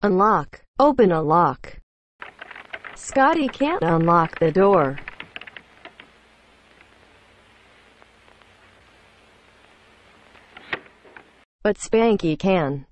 Unlock. Open a lock. Scotty can't unlock the door. But Spanky can.